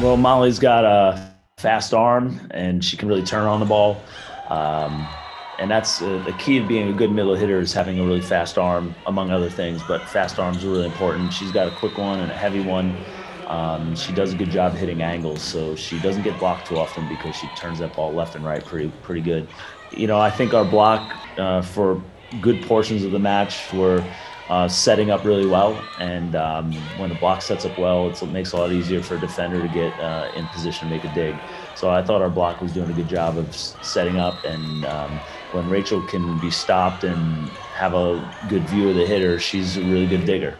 Well, Molly's got a fast arm, and she can really turn on the ball. Um, and that's uh, the key of being a good middle hitter is having a really fast arm, among other things. But fast arms are really important. She's got a quick one and a heavy one. Um, she does a good job hitting angles, so she doesn't get blocked too often because she turns that ball left and right pretty pretty good. You know, I think our block uh, for good portions of the match were uh, setting up really well, and um, when the block sets up well, it makes it a lot easier for a defender to get uh, in position to make a dig. So I thought our block was doing a good job of setting up, and um, when Rachel can be stopped and have a good view of the hitter, she's a really good digger.